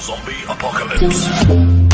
Zombie Apocalypse.